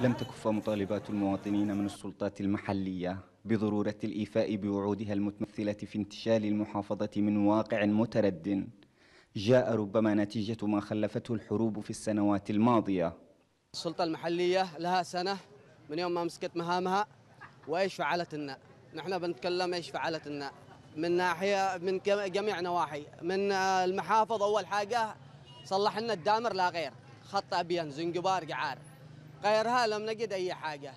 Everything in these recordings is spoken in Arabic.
لم تكف مطالبات المواطنين من السلطات المحلية بضرورة الإيفاء بوعودها المتمثلة في انتشال المحافظة من واقع مترد. جاء ربما نتيجة ما خلفته الحروب في السنوات الماضية. السلطة المحلية لها سنة. من يوم ما مسكت مهامها وإيش فعلت لنا؟ نحن بنتكلم إيش فعلت لنا؟ من ناحية من جميع نواحي. من المحافظ أول حاجة صلح لنا الدامر لا غير. خط أبين زنجبار قعار غيرها لم نجد أي حاجة.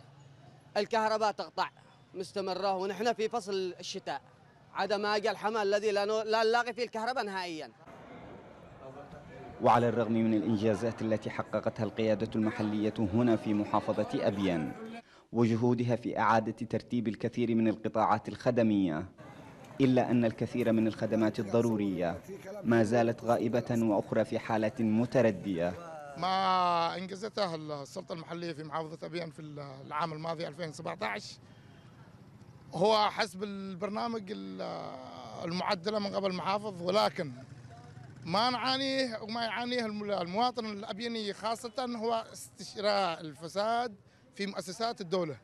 الكهرباء تقطع مستمرة ونحن في فصل الشتاء. عدم أجل الحمل الذي لا نلاقي فيه الكهرباء نهائيا. وعلى الرغم من الإنجازات التي حققتها القيادة المحلية هنا في محافظة أبيان وجهودها في إعادة ترتيب الكثير من القطاعات الخدمية إلا أن الكثير من الخدمات الضرورية ما زالت غائبة وأخرى في حالة متردية. ما انجزته السلطة المحلية في محافظة أبيان في العام الماضي 2017 هو حسب البرنامج المعدلة من قبل المحافظ ولكن ما نعانيه وما يعانيه المواطن الأبيني خاصة هو استشراء الفساد في مؤسسات الدولة.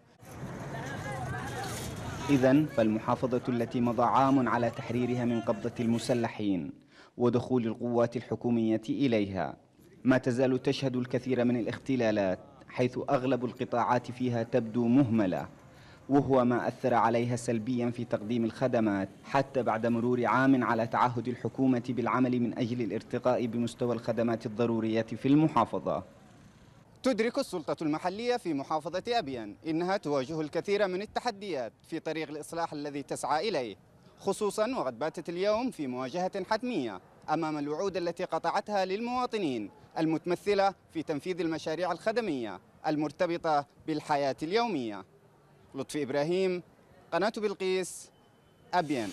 إذا فالمحافظة التي مضى عام على تحريرها من قبضة المسلحين ودخول القوات الحكومية إليها ما تزال تشهد الكثير من الاختلالات حيث أغلب القطاعات فيها تبدو مهملة وهو ما أثر عليها سلبيا في تقديم الخدمات حتى بعد مرور عام على تعهد الحكومة بالعمل من أجل الارتقاء بمستوى الخدمات الضرورية في المحافظة. تدرك السلطة المحلية في محافظة أبيان إنها تواجه الكثير من التحديات في طريق الإصلاح الذي تسعى إليه خصوصا وقد باتت اليوم في مواجهة حتمية أمام الوعود التي قطعتها للمواطنين المتمثلة في تنفيذ المشاريع الخدمية المرتبطة بالحياة اليومية. لطفي إبراهيم قناة بلقيس أبين